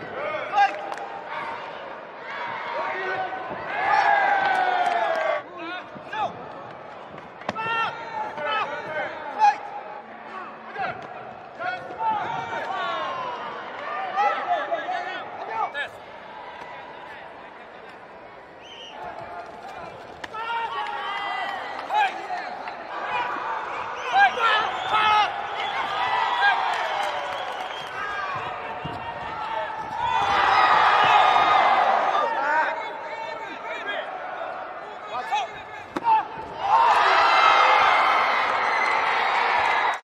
Yeah.